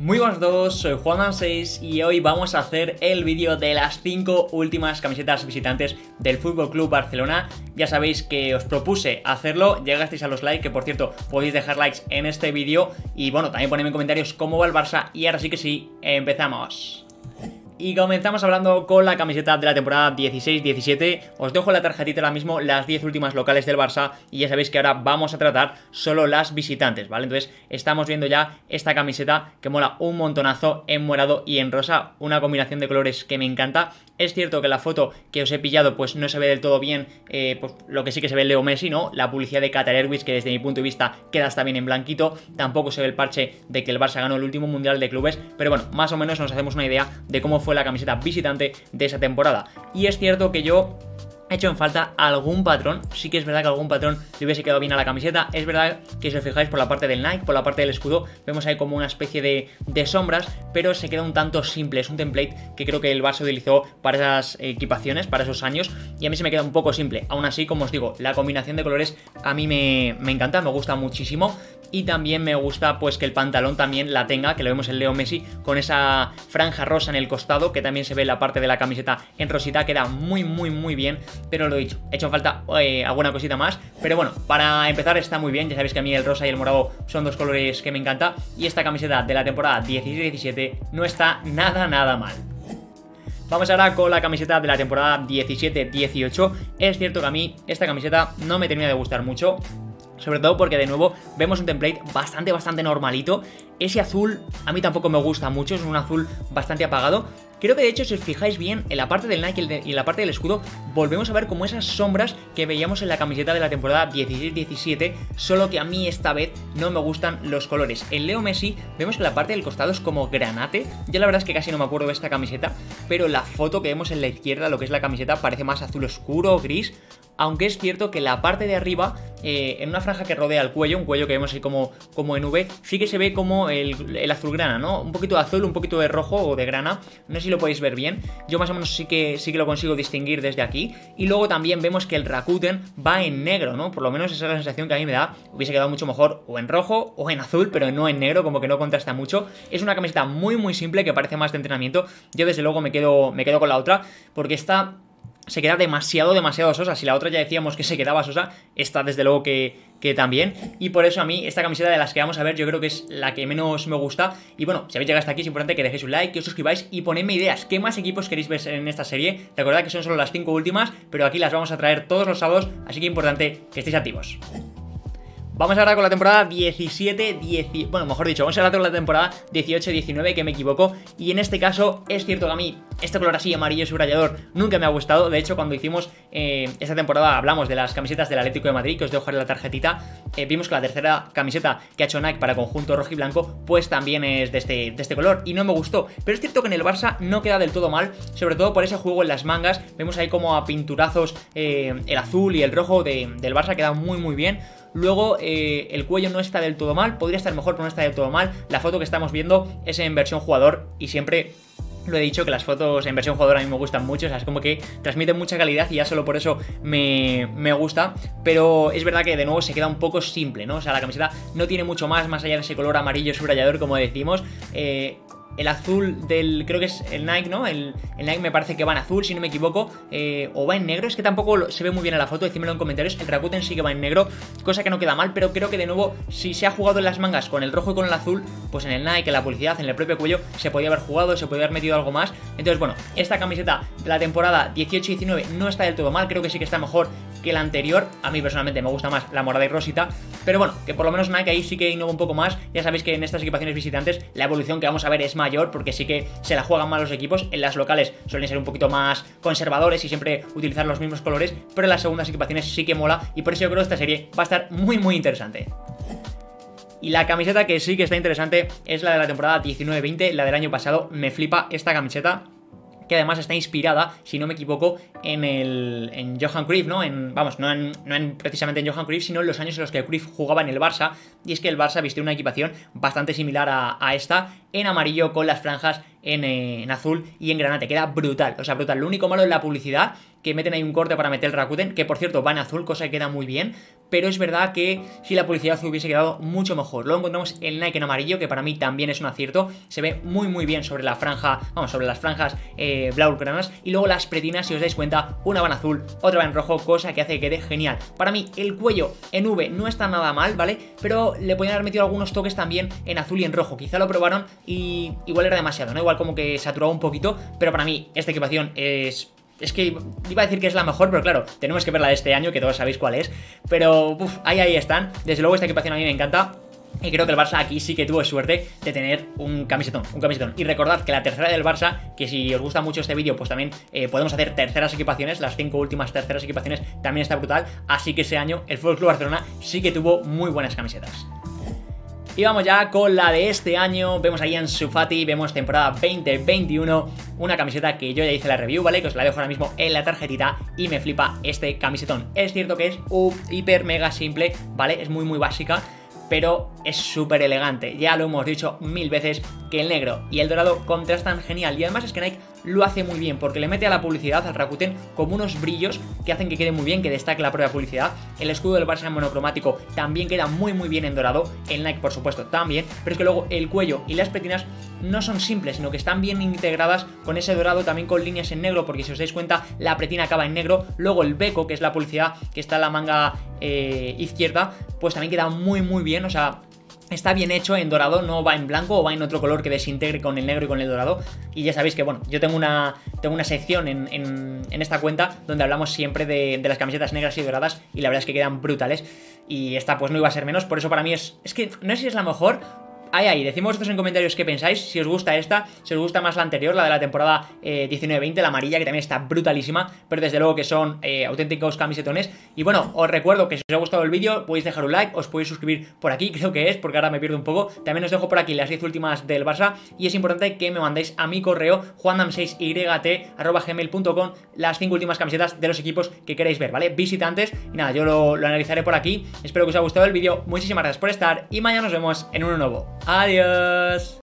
Muy buenas a todos, soy Juan6 y hoy vamos a hacer el vídeo de las 5 últimas camisetas visitantes del Fútbol Club Barcelona. Ya sabéis que os propuse hacerlo, llegasteis a los likes, que por cierto podéis dejar likes en este vídeo y bueno, también ponedme en comentarios cómo va el Barça y ahora sí que sí, empezamos. Y comenzamos hablando con la camiseta de la temporada 16-17. Os dejo la tarjetita ahora mismo, las 10 últimas locales del Barça. Y ya sabéis que ahora vamos a tratar solo las visitantes, ¿vale? Entonces estamos viendo ya esta camiseta que mola un montonazo en morado y en rosa. Una combinación de colores que me encanta. Es cierto que la foto que os he pillado pues no se ve del todo bien, eh, pues lo que sí que se ve Leo Messi, ¿no? La publicidad de Qatar Airways que desde mi punto de vista queda hasta bien en blanquito. Tampoco se ve el parche de que el Barça ganó el último Mundial de Clubes. Pero bueno, más o menos nos hacemos una idea de cómo fue la camiseta visitante de esa temporada. Y es cierto que yo he hecho en falta algún patrón. Sí que es verdad que algún patrón le hubiese quedado bien a la camiseta. Es verdad que si os fijáis por la parte del Nike, por la parte del escudo, vemos ahí como una especie de, de, sombras, pero se queda un tanto simple. Es un template que creo que el Barça utilizó para esas equipaciones, para esos años, y a mí se me queda un poco simple. Aún así, como os digo, la combinación de colores a mí me encanta, me gusta muchísimo. Y también me gusta pues que el pantalón también la tenga, que lo vemos en Leo Messi, con esa franja rosa en el costado, que también se ve en la parte de la camiseta en rosita, queda muy muy muy bien, pero lo he dicho, he hecho falta eh, alguna cosita más, pero bueno, para empezar está muy bien, ya sabéis que a mí el rosa y el morado son dos colores que me encanta, y esta camiseta de la temporada 16-17 no está nada nada mal. Vamos ahora con la camiseta de la temporada 17-18. Es cierto que a mí esta camiseta no me termina de gustar mucho. Sobre todo porque de nuevo vemos un template bastante, bastante normalito. Ese azul a mí tampoco me gusta mucho, es un azul bastante apagado. Creo que de hecho si os fijáis bien en la parte del Nike y en la parte del escudo volvemos a ver como esas sombras que veíamos en la camiseta de la temporada 16-17, solo que a mí esta vez no me gustan los colores. En Leo Messi vemos que la parte del costado es como granate, ya la verdad es que casi no me acuerdo de esta camiseta, pero la foto que vemos en la izquierda, lo que es la camiseta, parece más azul oscuro, gris, aunque es cierto que la parte de arriba, eh, en una franja que rodea el cuello, un cuello que vemos ahí como, como en V, sí que se ve como el, el azulgrana, ¿no? Un poquito de azul, un poquito de rojo o de grana, no sé si lo podéis ver bien, yo más o menos sí que, sí que lo consigo distinguir desde aquí, y luego también vemos que el Rakuten va en negro, ¿no? Por lo menos esa es la sensación que a mí me da, hubiese quedado mucho mejor o en rojo o en azul, pero no en negro, como que no contrasta mucho, es una camiseta muy muy simple que parece más de entrenamiento, yo desde luego me quedo, me quedo con la otra, porque está se queda demasiado, demasiado sosa. Si la otra ya decíamos que se quedaba sosa, esta desde luego que, que, también. Y por eso a mí, esta camiseta de las que vamos a ver, yo creo que es la que menos me gusta. Y bueno, si habéis llegado hasta aquí, es importante que dejéis un like, que os suscribáis y ponedme ideas. ¿Qué más equipos queréis ver en esta serie? Recordad que son solo las 5 últimas, pero aquí las vamos a traer todos los sábados, así que importante que estéis activos. Vamos ahora con la temporada 17, 10, bueno, mejor dicho, vamos ahora con la temporada 18-19, que me equivoco, y en este caso es cierto que a mí este color así amarillo subrayador nunca me ha gustado, de hecho cuando hicimos eh, esta temporada hablamos de las camisetas del Atlético de Madrid, que os dejo en la tarjetita, eh, vimos que la tercera camiseta que ha hecho Nike para conjunto rojo y blanco, pues también es de este, de este color, y no me gustó, pero es cierto que en el Barça no queda del todo mal, sobre todo por ese juego en las mangas, vemos ahí como a pinturazos eh, el azul y el rojo de, del Barça queda muy muy bien, Luego eh, el cuello no está del todo mal, podría estar mejor, pero no está del todo mal. La foto que estamos viendo es en versión jugador y siempre lo he dicho que las fotos en versión jugador a mí me gustan mucho, o sea, es como que transmiten mucha calidad y ya solo por eso me, me, gusta, pero es verdad que de nuevo se queda un poco simple, ¿no? O sea, la camiseta no tiene mucho más, más allá de ese color amarillo subrayador, como decimos. Eh, el azul del, creo que es el Nike, ¿no? El, el, Nike me parece que va en azul, si no me equivoco, eh, o va en negro, es que tampoco se ve muy bien en la foto, decídmelo en comentarios, el Rakuten sí que va en negro, cosa que no queda mal, pero creo que de nuevo, si se ha jugado en las mangas con el rojo y con el azul, pues en el Nike, en la publicidad, en el propio cuello, se podía haber jugado, se podía haber metido algo más, entonces bueno, esta camiseta de la temporada 18-19 no está del todo mal, creo que sí que está mejor que la anterior, a mí personalmente me gusta más la morada y rosita, pero bueno, que por lo menos Nike ahí sí que innova un poco más, ya sabéis que en estas equipaciones visitantes la evolución que vamos a ver es mayor, porque sí que se la juegan más los equipos, en las locales suelen ser un poquito más conservadores y siempre utilizar los mismos colores, pero en las segundas equipaciones sí que mola, y por eso yo creo que esta serie va a estar muy muy interesante. Y la camiseta que sí que está interesante es la de la temporada 19-20, la del año pasado. Me flipa esta camiseta que además está inspirada, si no me equivoco, en el en Johan Cruyff, ¿no? En, vamos, no, en, no en, precisamente en Johan Cruyff, sino en los años en los que Cruyff jugaba en el Barça, y es que el Barça vistió una equipación bastante similar a, a esta, en amarillo con las franjas en, eh, en azul y en granate. Queda brutal, o sea, brutal. Lo único malo es la publicidad, que meten ahí un corte para meter el Rakuten, que por cierto va en azul, cosa que queda muy bien, pero es verdad que si la publicidad hubiese quedado mucho mejor. Luego encontramos el Nike en amarillo, que para mí también es un acierto, se ve muy muy bien sobre la franja, vamos, sobre las franjas eh, blaugranas, y luego las pretinas, si os dais cuenta, una va en azul, otra va en rojo, cosa que hace que quede genial. Para mí el cuello en V no está nada mal, ¿vale? Pero le podían haber metido algunos toques también en azul y en rojo, quizá lo probaron y igual era demasiado, ¿no? Igual como que saturaba un poquito, pero para mí esta equipación es es que iba a decir que es la mejor, pero claro, tenemos que verla de este año, que todos sabéis cuál es. Pero, uff, ahí, ahí están. Desde luego esta equipación a mí me encanta. Y creo que el Barça aquí sí que tuvo suerte de tener un camisetón, un camisetón. Y recordad que la tercera del Barça, que si os gusta mucho este vídeo, pues también eh, podemos hacer terceras equipaciones, las cinco últimas terceras equipaciones también está brutal. Así que ese año el Fútbol Club Barcelona sí que tuvo muy buenas camisetas. Y vamos ya con la de este año. Vemos ahí en Sufati, vemos temporada 2021. Una camiseta que yo ya hice la review, ¿vale? Que os la dejo ahora mismo en la tarjetita. Y me flipa este camisetón. Es cierto que es un hiper mega simple, ¿vale? Es muy muy básica pero es súper elegante. Ya lo hemos dicho mil veces que el negro y el dorado contrastan genial. Y además es que Nike lo hace muy bien porque le mete a la publicidad, al Rakuten, como unos brillos que hacen que quede muy bien, que destaque la propia publicidad. El escudo del Barça en monocromático también queda muy muy bien en dorado. El Nike, por supuesto, también. Pero es que luego el cuello y las petinas no son simples, sino que están bien integradas con ese dorado, también con líneas en negro, porque si os dais cuenta, la pretina acaba en negro. Luego el beco, que es la publicidad que está en la manga eh, izquierda, pues también queda muy muy bien. O sea, Está bien hecho en dorado, no va en blanco o va en otro color que desintegre con el negro y con el dorado. Y ya sabéis que, bueno, yo tengo una, tengo una sección en, esta cuenta donde hablamos siempre de, de, las camisetas negras y doradas y la verdad es que quedan brutales. Y esta pues no iba a ser menos, por eso para mí es... Es que no sé si es la mejor Ahí, ahí, decimos vosotros en comentarios qué pensáis, si os gusta esta, si os gusta más la anterior, la de la temporada eh, 19-20, la amarilla, que también está brutalísima, pero desde luego que son eh, auténticos camisetones. Y bueno, os recuerdo que si os ha gustado el vídeo, podéis dejar un like, os podéis suscribir por aquí, creo que es, porque ahora me pierdo un poco. También os dejo por aquí las 10 últimas del Barça, y es importante que me mandéis a mi correo, juandam6yt.gmail.com, las 5 últimas camisetas de los equipos que queréis ver, ¿vale? Visitantes, y nada, yo lo, lo analizaré por aquí. Espero que os haya gustado el vídeo, muchísimas gracias por estar, y mañana nos vemos en uno nuevo. Adiós.